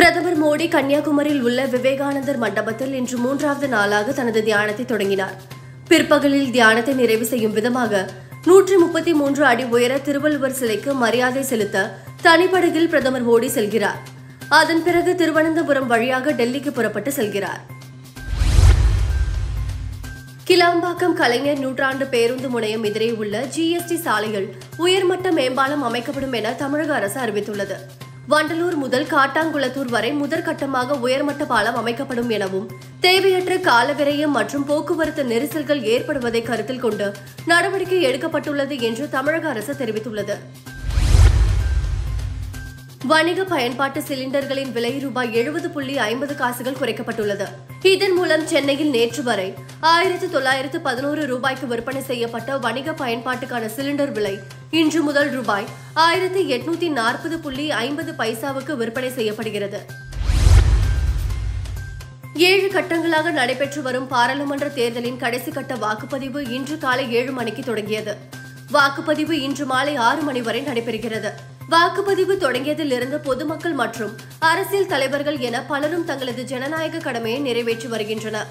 பிரதமர் மோடி கன்னியாகுமரியில் உள்ள விவேகானந்தர் மண்டபத்தில் இன்று மூன்றாவது நாளாக தனது தியானத்தை தொடங்கினார். பிற்பகலில் தியானத்தை நிறைவு செய்யும் விதமாக நூற்றி முப்பத்தி மூன்று அடி உயர திருவள்ளுவர் சிலைக்கு மரியாதை செலுத்த தனிப்படகில் பிரதமர் மோடி செல்கிறார். அதன் பிறகு திருவனந்தபுரம் வழியாக டெல்லிக்கு புறப்பட்டு செல்கிறார். கிளாம்பாக்கம் கலைஞர் நூற்றாண்டு பேருந்து முனையம் எதிரே உள்ள ஜிஎஸ்டி சாலையில் உயர்மட்ட மேம்பாலம் அமைக்கப்படும் என தமிழக அரசு அறிவித்துள்ளது. வண்டலூர் முதல் காட்டாங்குளத்தூர் வரை முதற்கட்டமாக உயர்மட்ட பாலம் அமைக்கப்படும் எனவும் தேவையற்ற காலவிரயம் மற்றும் போக்குவரத்து நெரிசல்கள் ஏற்படுவதை கருத்தில் கொண்டு நடவடிக்கை எடுக்கப்பட்டுள்ளது என்று தமிழக அரசு தெரிவித்துள்ளது. வணிக பயன்பாட்டு சிலிண்டர்களின் விலை ரூபாய் எழுபது புள்ளி ஐம்பது காசுகள் குறைக்கப்பட்டுள்ளது. இதன் மூலம் சென்னையில் நேற்று வரை ஆயிரத்து தொள்ளாயிரத்து பதினோரு ரூபாய்க்கு விற்பனை செய்யப்பட்ட வணிக பயன்பாட்டுக்கான சிலிண்டர் விலை இன்று முதல் ரூபாய் ஆயிரத்து எட்நூத்தி நாற்பது புள்ளி ஐம்பது பைசாவுக்கு விற்பனை செய்யப்படுகிறது. ஏழு கட்டங்களாக நடைபெற்று வரும் பாராளுமன்ற தேர்தலின் கடைசி கட்ட வாக்குப்பதிவு இன்று காலை ஏழு மணிக்கு தொடங்கியது. வாக்குப்பதிவு இன்று மாலை ஆறு மணி வரை நடைபெறுகிறது. வாக்குப்பதிவு தொடங்கியதிலிருந்து பொதுமக்கள் மற்றும் அரசியல் தலைவர்கள் என பலரும் தங்களது ஜனநாயக கடமையை நிறைவேற்றி வருகின்றனர்.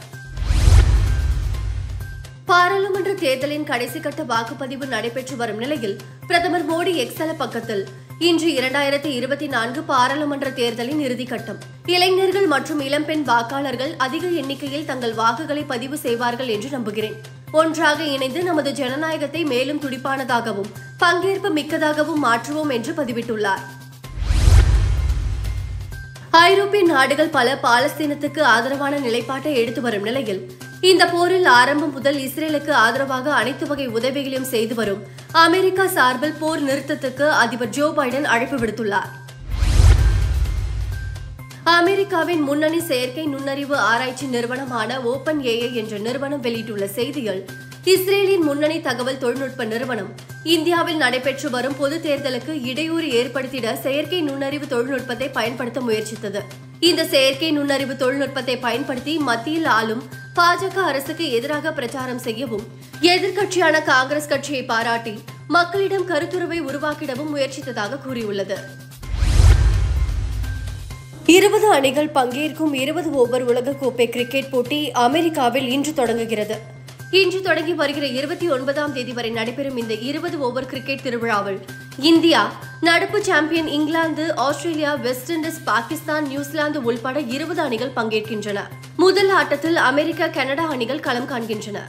பாராளுமன்ற தேர்தலின் கடைசி கட்ட வாக்குப்பதிவு நடைபெற்று வரும் நிலையில் பிரதமர் மோடி எக்ஸல பக்கத்தில் இன்று இரண்டாயிரத்தி இருபத்தி நான்கு பாராளுமன்ற தேர்தலின் இறுதிக்கட்டம் இளைஞர்கள் மற்றும் இளம்பெண் வாக்காளர்கள் அதிக எண்ணிக்கையில் தங்கள் வாக்குகளை பதிவு செய்வார்கள் என்று நம்புகிறேன். ஒன்றாக இணைந்து நமது ஜனநாயகத்தை மேலும் துடிப்பானதாகவும் பங்கேற்பு மிக்கதாகவும் மாற்றுவோம் என்று பதிவிட்டுள்ளார். ஐரோப்பிய நாடுகள் பல பாலஸ்தீனத்துக்கு ஆதரவான நிலைப்பாட்டை எடுத்து வரும் நிலையில் இந்த போரில் ஆரம்பம் முதல் இஸ்ரேலுக்கு ஆதரவாக அனைத்து வகை உதவிகளையும் செய்து வரும் அமெரிக்கா சார்பில் போர் நிறுத்தத்துக்கு அதிபர் ஜோ பைடன் அழைப்பு விடுத்துள்ளார். அமெரிக்காவின் முன்னணி செயற்கை நுண்ணறிவு ஆராய்ச்சி நிறுவனமான ஓபன் ஏஐ என்ற நிறுவனம் வெளியிட்டுள்ள செய்தியில் இஸ்ரேலின் முன்னணி தகவல் தொழில்நுட்ப நிறுவனம் இந்தியாவில் நடைபெற்று வரும் பொது தேர்தலுக்கு இடையூறு ஏற்படுத்திட செயற்கை நுண்ணறிவு தொழில்நுட்பத்தை பயன்படுத்த முயற்சித்தது. இந்த செயற்கை நுண்ணறிவு தொழில்நுட்பத்தை பயன்படுத்தி மத்தியில் ஆளும் பாஜக அரசுக்கு எதிராக பிரச்சாரம் செய்யவும் எதிர்க்கட்சியான காங்கிரஸ் கட்சியை பாராட்டி மக்களிடம் கருத்துறவை உருவாக்கிடவும் முயற்சித்ததாக கூறியுள்ளது. இருபது அணிகள் பங்கேற்கும் இருபது ஓவர் உலகக்கோப்பை கிரிக்கெட் போட்டி அமெரிக்காவில் இன்று தொடங்குகிறது. இன்று தொடங்கி வருகிற இருபத்தி ஒன்பதாம் தேதி வரை நடைபெறும் இந்த இருபது ஓவர் கிரிக்கெட் திருவிழாவில் இந்தியா நடப்பு champion England Australia West Indies Pakistan New Zealand உள்பட இருபது அணிகள் பங்கேற்கின்றன. முதல் ஆட்டத்தில் அமெரிக்கா கனடா அணிகள் களம் காண்கின்றன.